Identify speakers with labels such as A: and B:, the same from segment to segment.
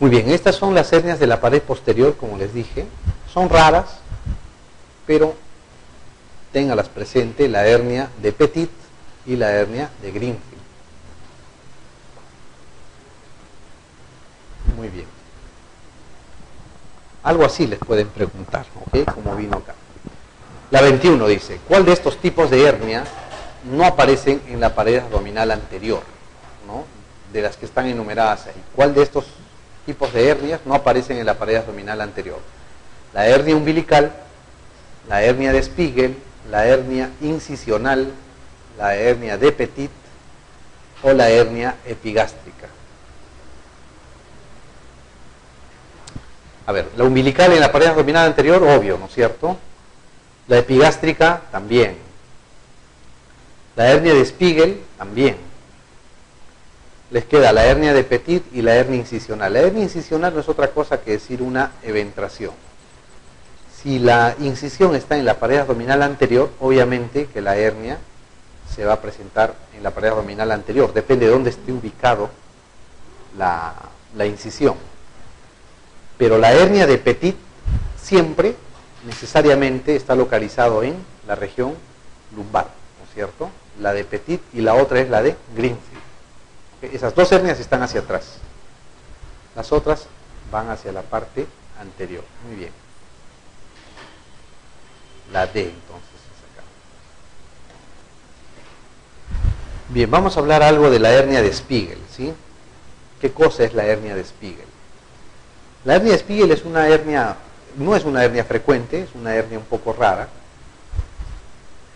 A: Muy bien, estas son las hernias de la pared posterior, como les dije. Son raras, pero téngalas presente la hernia de Petit y la hernia de Greenfield. Muy bien. Algo así les pueden preguntar, ¿ok? Como vino acá. La 21 dice, ¿cuál de estos tipos de hernia no aparecen en la pared abdominal anterior? ¿no? De las que están enumeradas ahí. ¿Cuál de estos tipos de hernias no aparecen en la pared abdominal anterior? La hernia umbilical, la hernia de Spiegel, la hernia incisional, la hernia de Petit o la hernia epigástrica. A ver, la umbilical en la pared abdominal anterior, obvio, ¿no es cierto? La epigástrica, también. La hernia de Spiegel, también. Les queda la hernia de Petit y la hernia incisional. La hernia incisional no es otra cosa que decir una eventración. Si la incisión está en la pared abdominal anterior, obviamente que la hernia se va a presentar en la pared abdominal anterior. Depende de dónde esté ubicado la, incisión. Pero la hernia de Petit siempre necesariamente está localizado en la región lumbar, ¿no es cierto? La de Petit y la otra es la de Greenfield. Esas dos hernias están hacia atrás. Las otras van hacia la parte anterior. Muy bien. La D entonces es acá. Bien, vamos a hablar algo de la hernia de Spiegel, ¿sí? ¿Qué cosa es la hernia de Spiegel? La hernia de Spiegel es una hernia, no es una hernia frecuente, es una hernia un poco rara,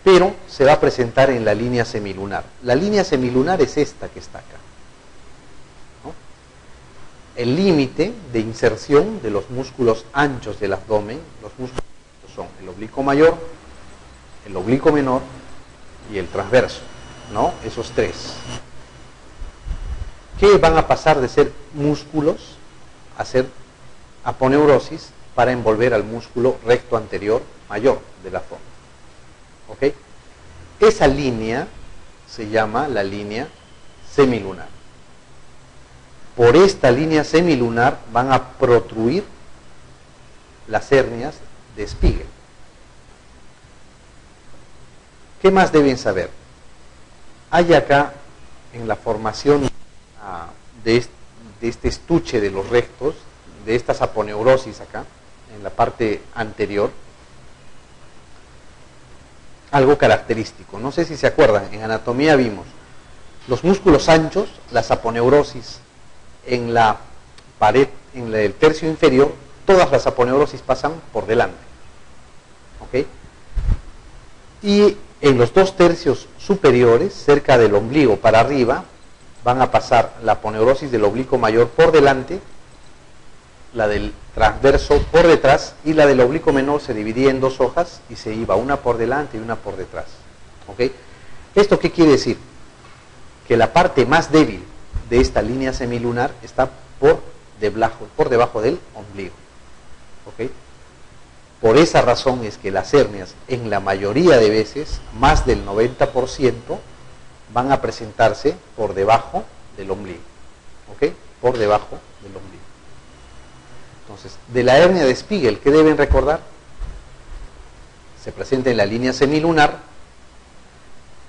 A: pero se va a presentar en la línea semilunar. La línea semilunar es esta que está acá. El límite de inserción de los músculos anchos del abdomen, los músculos son el oblicuo mayor, el oblicuo menor y el transverso, ¿no? Esos tres. ¿Qué van a pasar de ser músculos a ser aponeurosis para envolver al músculo recto anterior mayor de la zona. ¿Ok? Esa línea se llama la línea semilunar. Por esta línea semilunar van a protruir las hernias de Spiegel. ¿Qué más deben saber? Hay acá en la formación ah, de este estuche de los rectos, de estas aponeurosis acá, en la parte anterior, algo característico. No sé si se acuerdan, en anatomía vimos los músculos anchos, las aponeurosis en la pared, en el tercio inferior, todas las aponeurosis pasan por delante. ¿Ok? Y en los dos tercios superiores, cerca del ombligo para arriba, van a pasar la aponeurosis del oblicuo mayor por delante la del transverso por detrás y la del oblicuo menor se dividía en dos hojas y se iba una por delante y una por detrás. ¿Ok? ¿Esto qué quiere decir? Que la parte más débil de esta línea semilunar está por debajo, por debajo del ombligo. Por esa razón es que las hernias, en la mayoría de veces, más del 90%, van a presentarse por debajo del ombligo. ¿Ok? Por debajo del ombligo. Entonces, de la hernia de Spiegel, ¿qué deben recordar? Se presenta en la línea semilunar,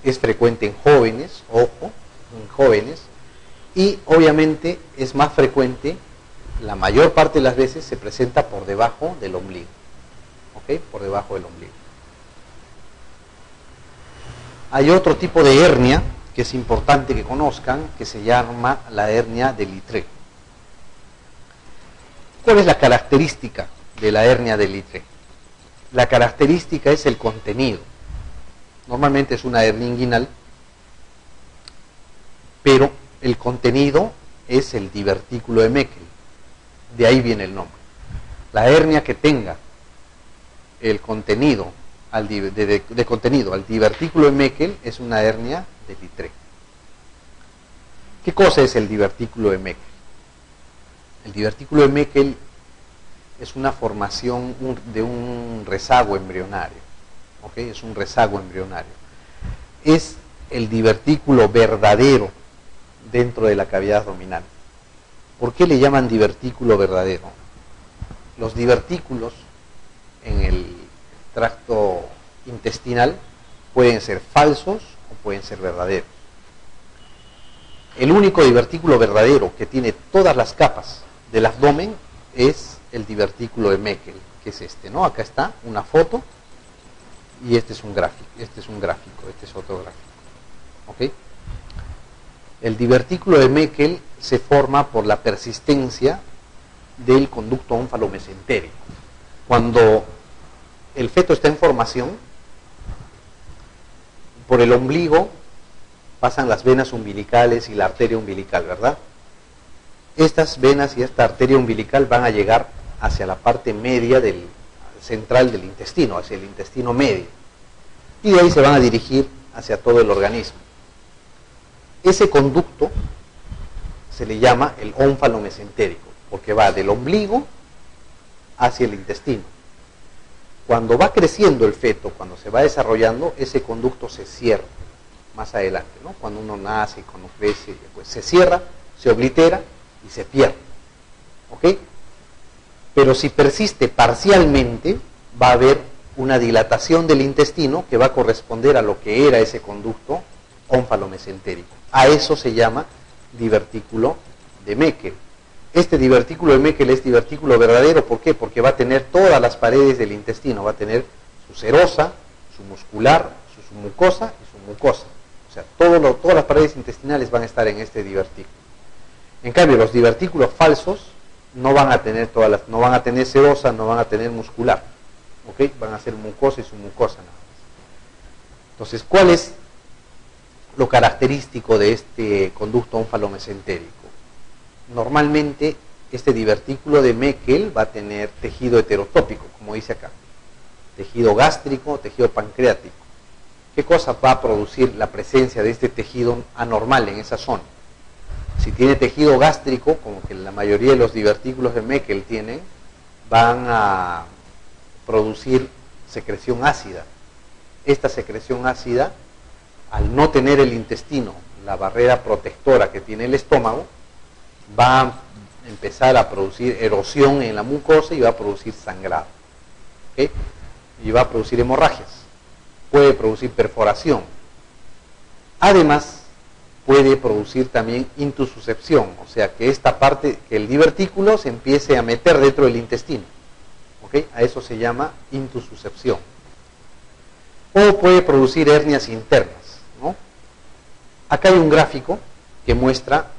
A: es frecuente en jóvenes, ojo, en jóvenes, y obviamente es más frecuente, la mayor parte de las veces se presenta por debajo del ombligo, ¿ok? Por debajo del ombligo. Hay otro tipo de hernia que es importante que conozcan, que se llama la hernia de Litre. ¿Cuál es la característica de la hernia de Litre? La característica es el contenido. Normalmente es una hernia inguinal, pero el contenido es el divertículo de Meckel. De ahí viene el nombre. La hernia que tenga el contenido al de, contenido al divertículo de Meckel es una hernia de Litre. ¿Qué cosa es el divertículo de Meckel? El divertículo de Meckel es una formación de un rezago embrionario. Es un rezago embrionario. Es el divertículo verdadero dentro de la cavidad abdominal. ¿Por qué le llaman divertículo verdadero? Los divertículos en el tracto intestinal pueden ser falsos o pueden ser verdaderos. El único divertículo verdadero que tiene todas las capas del abdomen es el divertículo de Meckel, que es este, ¿no? Acá está una foto y este es un gráfico, este es un gráfico, este es otro gráfico. ¿Ok? El divertículo de Meckel se forma por la persistencia del conducto ónfalo-mesentérico. Cuando el feto está en formación, por el ombligo pasan las venas umbilicales y la arteria umbilical, ¿verdad? Estas venas y esta arteria umbilical van a llegar hacia la parte media del central del intestino, hacia el intestino medio. Y de ahí se van a dirigir hacia todo el organismo. Ese conducto se le llama el ónfalo mesentérico, porque va del ombligo hacia el intestino. Cuando va creciendo el feto, cuando se va desarrollando, ese conducto se cierra más adelante, ¿no? Cuando uno nace, cuando crece, pues se cierra, se oblitera y se pierde. ¿Ok? Pero si persiste parcialmente, va a haber una dilatación del intestino que va a corresponder a lo que era ese conducto ónfalo-mesentérico. A eso se llama divertículo de Meckel. Este divertículo de Meckel es divertículo verdadero, ¿por qué? Porque va a tener todas las paredes del intestino, va a tener su serosa, su muscular, su mucosa y su mucosa. O sea, todas las paredes intestinales van a estar en este divertículo. En cambio, los divertículos falsos no van a tener todas las, no van a tener serosa, no van a tener muscular. ¿Ok? Van a ser mucosa y su mucosa nada más. Entonces, ¿cuál es lo característico de este conducto ónfalo-mesentérico? normalmente este divertículo de Meckel va a tener tejido heterotópico, como dice acá, tejido gástrico, tejido pancreático. ¿Qué cosa va a producir la presencia de este tejido anormal en esa zona? Si tiene tejido gástrico, como que la mayoría de los divertículos de Meckel tienen, van a producir secreción ácida. Esta secreción ácida, al no tener el intestino, la barrera protectora que tiene el estómago, va a empezar a producir erosión en la mucosa y va a producir sangrado. Y va a producir hemorragias. Puede producir perforación. Además, puede producir también intususcepción, o sea, que esta parte, que el divertículo se empiece a meter dentro del intestino. A eso se llama intususcepción. O puede producir hernias internas. Acá hay un gráfico que muestra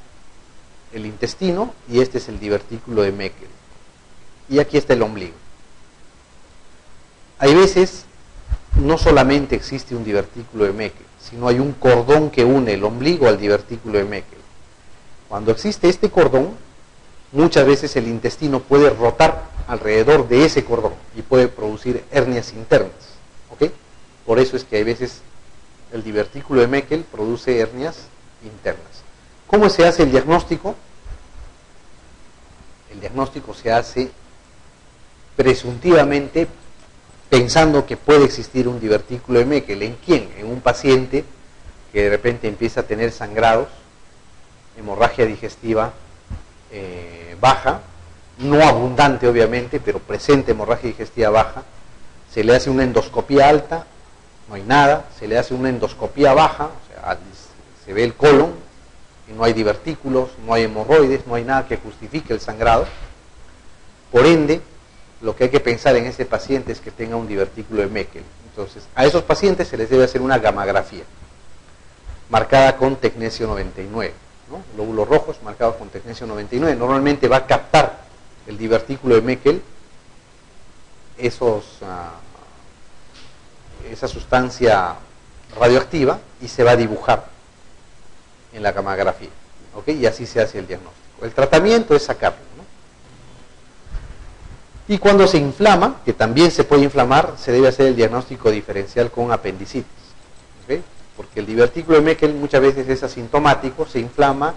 A: el intestino y este es el divertículo de Meckel. Y aquí está el ombligo. Hay veces no solamente existe un divertículo de Meckel, sino hay un cordón que une el ombligo al divertículo de Meckel. Cuando existe este cordón, muchas veces el intestino puede rotar alrededor de ese cordón y puede producir hernias internas. ¿ok? Por eso es que hay veces el divertículo de Meckel produce hernias internas. ¿Cómo se hace el diagnóstico? El diagnóstico se hace presuntivamente pensando que puede existir un divertículo de Meckel. ¿En quién? En un paciente que de repente empieza a tener sangrados, hemorragia digestiva eh, baja, no abundante obviamente, pero presente hemorragia digestiva baja, se le hace una endoscopía alta, no hay nada, se le hace una endoscopía baja, se ve el colon, no hay divertículos, no hay hemorroides, no hay nada que justifique el sangrado. Por ende, lo que hay que pensar en ese paciente es que tenga un divertículo de Meckel. Entonces, a esos pacientes se les debe hacer una gamografía, marcada con tecnesio 99, ¿no? lóbulos rojos marcados con tecnesio 99. Normalmente va a captar el divertículo de Meckel esos, ah, esa sustancia radioactiva y se va a dibujar en la camografía. ¿ok? Y así se hace el diagnóstico. El tratamiento es sacarlo. Y cuando se inflama, que también se puede inflamar, se debe hacer el diagnóstico diferencial con apendicitis. ¿ok? Porque el divertículo de Meckel muchas veces es asintomático, se inflama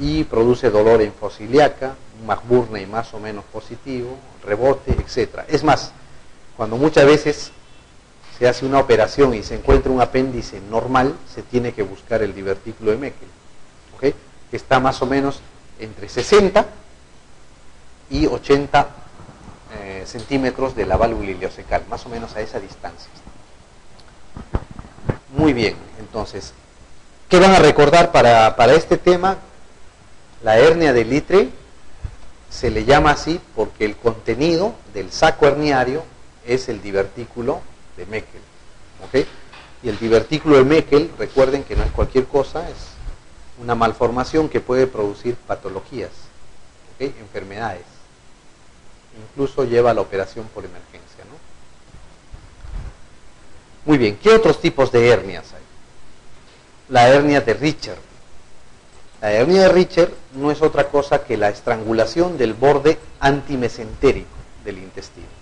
A: y produce dolor en fosiliaca, un y más o menos positivo, rebote, etc. Es más, cuando muchas veces se hace una operación y se encuentra un apéndice normal, se tiene que buscar el divertículo de Meckel, que está más o menos entre 60 y 80 eh, centímetros de la válvula ileocecal, más o menos a esa distancia. Muy bien, entonces, ¿qué van a recordar para, para este tema? La hernia de litre se le llama así porque el contenido del saco herniario es el divertículo de Meckel. ¿ok? Y el divertículo de Meckel, recuerden que no es cualquier cosa, es una malformación que puede producir patologías, enfermedades. Incluso lleva a la operación por emergencia. ¿no? Muy bien, ¿qué otros tipos de hernias hay? La hernia de Richard. La hernia de Richard no es otra cosa que la estrangulación del borde antimesentérico del intestino.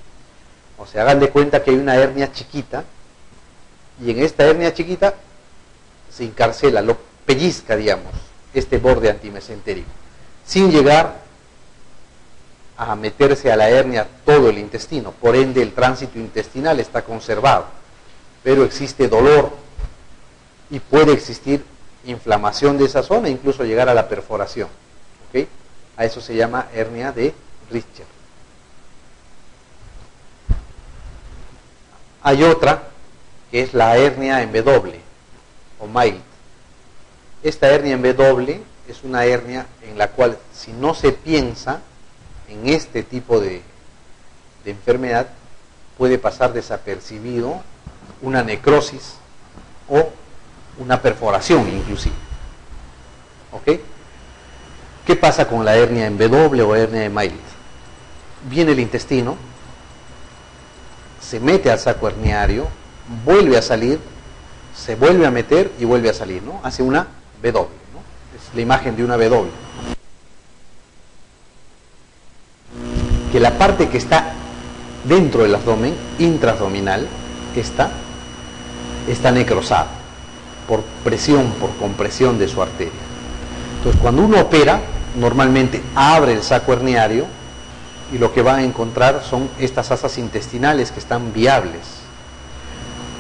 A: O sea, hagan de cuenta que hay una hernia chiquita y en esta hernia chiquita se encarcela, lo pellizca, digamos, este borde antimesentérico, sin llegar a meterse a la hernia todo el intestino. Por ende, el tránsito intestinal está conservado, pero existe dolor y puede existir inflamación de esa zona, incluso llegar a la perforación. A eso se llama hernia de Richter. Hay otra que es la hernia en W o mild. Esta hernia en W es una hernia en la cual si no se piensa en este tipo de, de enfermedad puede pasar desapercibido una necrosis o una perforación inclusive. ¿Ok? ¿Qué pasa con la hernia en W o hernia de Miles? Viene el intestino, se mete al saco herniario, vuelve a salir, se vuelve a meter y vuelve a salir, ¿no? Hace una W. Es la imagen de una W. Que la parte que está dentro del abdomen, intraabdominal, está, está necrosada por presión, por compresión de su arteria. Entonces, cuando uno opera, normalmente abre el saco herniario y lo que va a encontrar son estas asas intestinales que están viables.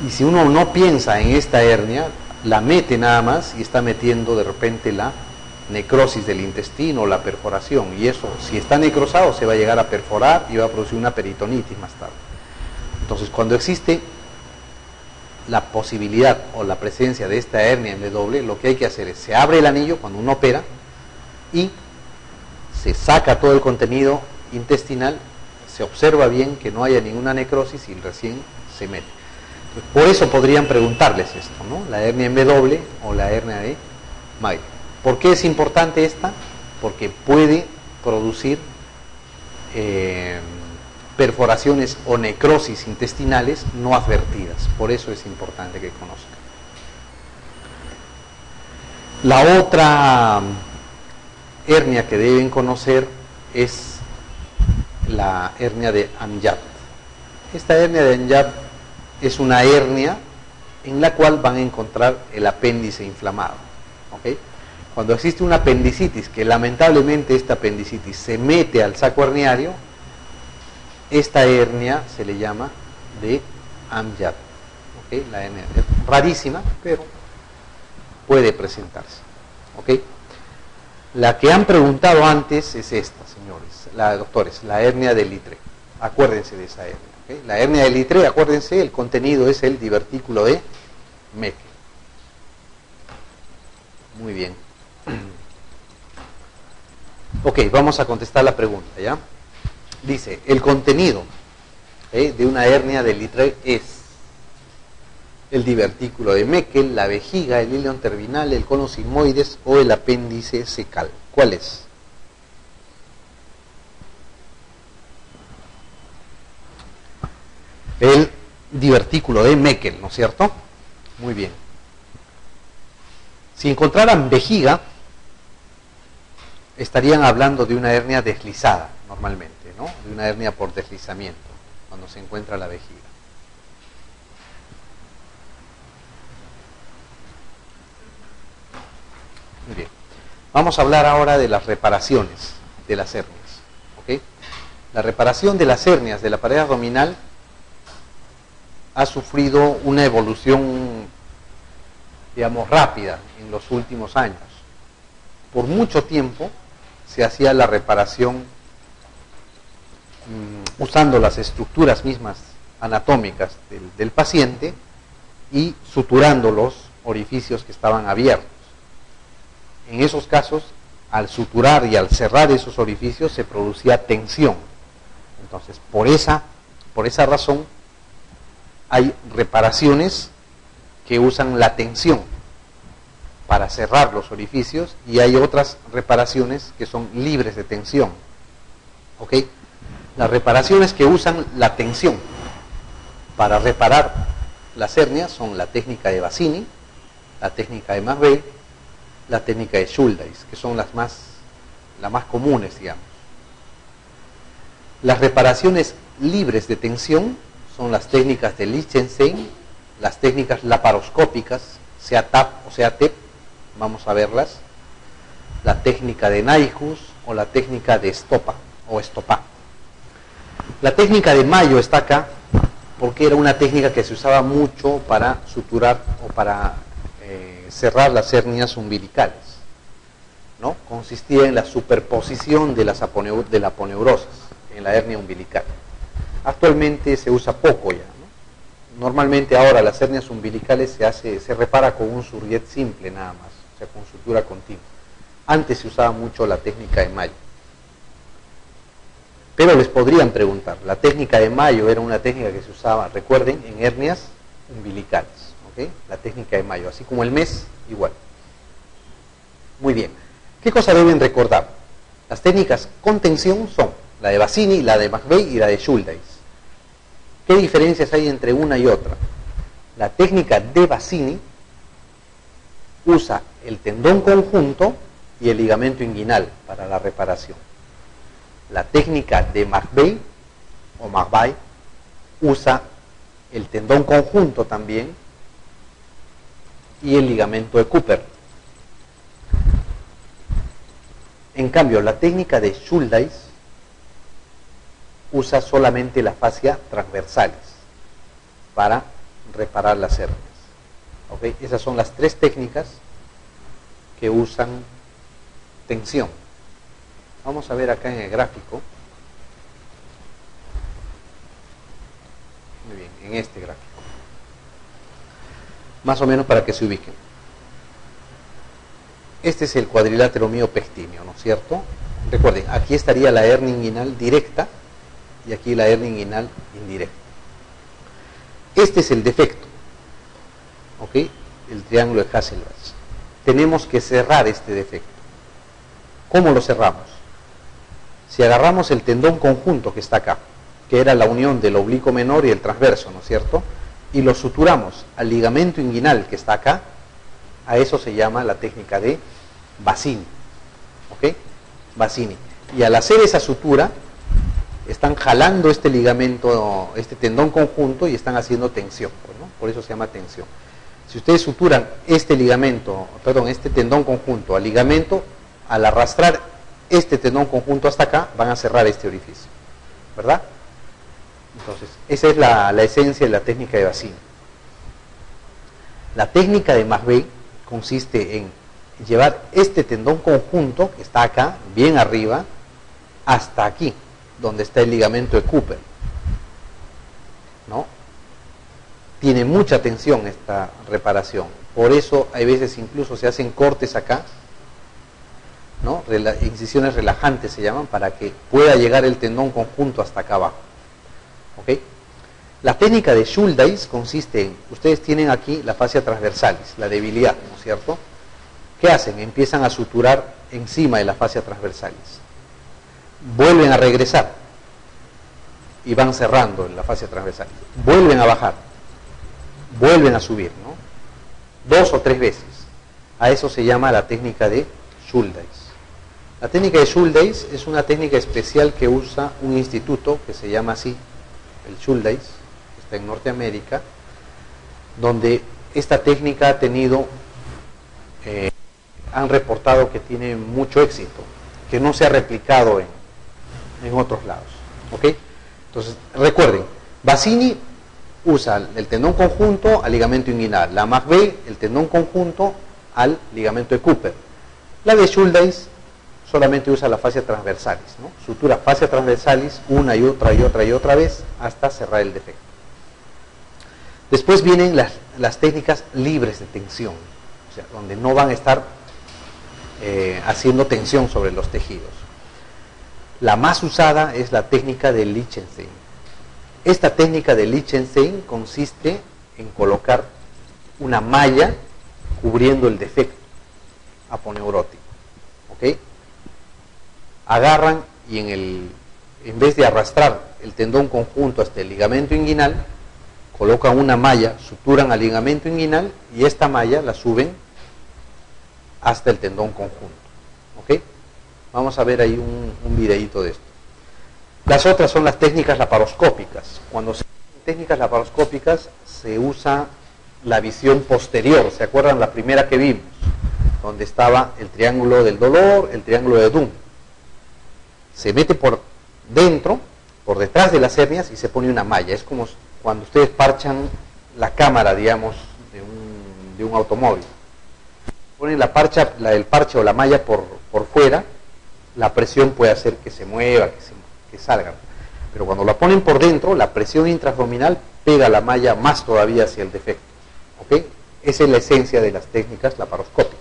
A: Y si uno no piensa en esta hernia, la mete nada más y está metiendo de repente la necrosis del intestino, la perforación. Y eso, si está necrosado, se va a llegar a perforar y va a producir una peritonitis más tarde. Entonces, cuando existe la posibilidad o la presencia de esta hernia en W, lo que hay que hacer es, se abre el anillo cuando uno opera y se saca todo el contenido intestinal, se observa bien que no haya ninguna necrosis y recién se mete. Por eso podrían preguntarles esto, ¿no? La hernia en W o la hernia de May. ¿Por qué es importante esta? Porque puede producir eh, perforaciones o necrosis intestinales no advertidas. Por eso es importante que conozcan. La otra hernia que deben conocer es la hernia de Amyad. Esta hernia de Amyad es una hernia en la cual van a encontrar el apéndice inflamado. Cuando existe una apendicitis, que lamentablemente esta apendicitis se mete al saco herniario, esta hernia se le llama de Amyad. La hernia es rarísima, pero puede presentarse. La que han preguntado antes es esta, señores, la, doctores, la hernia de litre. Acuérdense de esa hernia. La hernia de litre, acuérdense, el contenido es el divertículo de Meckel. Muy bien. Ok, vamos a contestar la pregunta, ¿ya? dice, el contenido ¿eh? de una hernia de litre es el divertículo de Meckel, la vejiga, el ileón terminal, el cono sigmoides o el apéndice secal. ¿Cuál es? El divertículo de Meckel, ¿no es cierto? Muy bien. Si encontraran vejiga, estarían hablando de una hernia deslizada, normalmente de una hernia por deslizamiento, cuando se encuentra la vejiga. Muy bien. Vamos a hablar ahora de las reparaciones de las hernias. La reparación de las hernias de la pared abdominal ha sufrido una evolución, digamos, rápida en los últimos años. Por mucho tiempo se hacía la reparación mm, usando las estructuras mismas anatómicas del, paciente y suturando los orificios que estaban abiertos. En esos casos, al suturar y al cerrar esos orificios se producía tensión. Entonces, por esa, por esa razón, hay reparaciones que usan la tensión para cerrar los orificios y hay otras reparaciones que son libres de tensión. ¿Ok? Las reparaciones que usan la tensión para reparar las hernias son la técnica de Bassini, la técnica de Masbey, la técnica de Schuldeis, que son las más, las más comunes, digamos. Las reparaciones libres de tensión son las técnicas de Lichtenstein, las técnicas laparoscópicas, sea TAP o sea TEP, vamos a verlas, la técnica de Naijus o la técnica de Estopa o Estopa. La técnica de Mayo está acá porque era una técnica que se usaba mucho para suturar o para eh, cerrar las hernias umbilicales. ¿no? Consistía en la superposición de, las de la aponeurosis en la hernia umbilical. Actualmente se usa poco ya. Normalmente ahora las hernias umbilicales se, hace, se repara con un surriet simple nada más, o sea, con sutura continua. Antes se usaba mucho la técnica de Mayo. Pero les podrían preguntar, la técnica de Mayo era una técnica que se usaba, recuerden, en hernias umbilicales. La técnica de Mayo, así como el mes, igual. Muy bien. ¿Qué cosa deben recordar? Las técnicas con tensión son la de Bassini, la de McVeigh y la de Schuldeis. ¿Qué diferencias hay entre una y otra? La técnica de Bassini usa el tendón conjunto y el ligamento inguinal para la reparación. La técnica de McVeigh o McVeigh usa el tendón conjunto también y el ligamento de Cooper. En cambio, la técnica de Schuldeis usa solamente la fascia transversales para reparar las hernias. Esas son las tres técnicas que usan tensión. Vamos a ver acá en el gráfico. Muy bien, en este gráfico. Más o menos para que se ubiquen. Este es el cuadrilátero miopectíneo, ¿no es cierto? Recuerden, aquí estaría la hernia inguinal directa y aquí la hernia inguinal indirecta. Este es el defecto, ¿ok? El triángulo de Hasselbalch. Tenemos que cerrar este defecto. ¿Cómo lo cerramos? Si agarramos el tendón conjunto que está acá, que era la unión del oblicuo menor y el transverso, ¿no es cierto? Y lo suturamos al ligamento inguinal que está acá, a eso se llama la técnica de Bassini. ¿Ok? Bassini. Y al hacer esa sutura, están jalando este ligamento, este tendón conjunto y están haciendo tensión. Pues, Por eso se llama tensión. Si ustedes suturan este ligamento, perdón, este tendón conjunto al ligamento, al arrastrar este tendón conjunto hasta acá, van a cerrar este orificio. ¿Verdad? Entonces, esa es la, esencia de la técnica de Bassini. La técnica de Masbey consiste en llevar este tendón conjunto, que está acá, bien arriba, hasta aquí, donde está el ligamento de Cooper. ¿No? Tiene mucha tensión esta reparación. Por eso hay veces incluso se hacen cortes acá ¿no? incisiones relajantes se llaman, para que pueda llegar el tendón conjunto hasta acá abajo. ¿Ok? La técnica de Schuldeis consiste en, ustedes tienen aquí la fascia transversalis, la debilidad, ¿no es cierto? ¿Qué hacen? Empiezan a suturar encima de la fascia transversalis. Vuelven a regresar y van cerrando en la fascia transversalis. Vuelven a bajar, vuelven a subir, ¿no? Dos o tres veces. A eso se llama la técnica de Schuldeis. La técnica de Schuldeis es una técnica especial que usa un instituto que se llama así, el Schuldeis, que está en Norteamérica, donde esta técnica ha tenido, eh, han reportado que tiene mucho éxito, que no se ha replicado en, en otros lados. ¿ok? Entonces, recuerden, Bassini usa el tendón conjunto al ligamento inguinal, la McVeigh el tendón conjunto al ligamento de Cooper. La de Schuldeis solamente usa la fascia transversalis, ¿no? Sutura fascia transversalis una y otra y otra y otra vez hasta cerrar el defecto. Después vienen las, las técnicas libres de tensión, o sea, donde no van a estar eh, haciendo tensión sobre los tejidos. La más usada es la técnica de Lichtenstein. Esta técnica de Lichtenstein consiste en colocar una malla cubriendo el defecto aponeurótico. ¿Ok? Agarran y en, el, en vez de arrastrar el tendón conjunto hasta el ligamento inguinal, colocan una malla, suturan al ligamento inguinal y esta malla la suben hasta el tendón conjunto. ¿Ok? Vamos a ver ahí un, un videíto de esto. Las otras son las técnicas laparoscópicas. Cuando se técnicas laparoscópicas se usa la visión posterior, ¿se acuerdan la primera que vimos? Donde estaba el triángulo del dolor, el triángulo de Dunn. Se mete por dentro, por detrás de las hernias y se pone una malla. Es como cuando ustedes parchan la cámara, digamos, de un, automóvil. Ponen la parcha, el parche o la malla por fuera, la presión puede hacer que se mueva, que, se, que salga. Pero cuando la ponen por dentro, la presión intraabdominal pega la malla más todavía hacia el defecto. ¿Ok? Esa es la esencia de las técnicas laparoscópicas.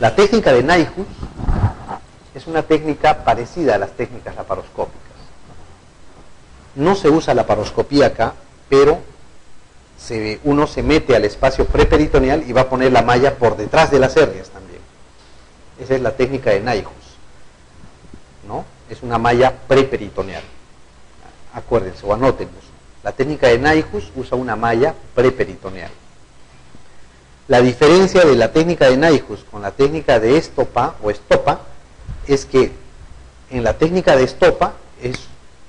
A: La técnica de Naihus es una técnica parecida a las técnicas laparoscópicas. No se usa la laparoscopía acá, pero se, uno se mete al espacio preperitoneal y va a poner la malla por detrás de las hernias también. Esa es la técnica de Naihus. ¿no? Es una malla preperitoneal. Acuérdense o anótenlo. La técnica de Naihus usa una malla preperitoneal. La diferencia de la técnica de Naihus con la técnica de estopa o estopa es que en la técnica de estopa es,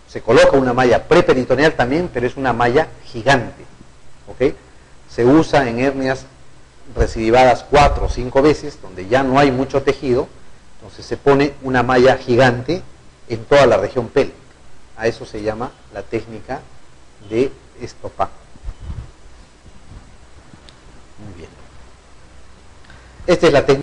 A: se coloca una malla preperitoneal también, pero es una malla gigante. Se usa en hernias recidivadas cuatro o cinco veces, donde ya no hay mucho tejido, entonces se pone una malla gigante en toda la región pélvica. A eso se llama la técnica de estopa. Muy bien. Esta es la técnica.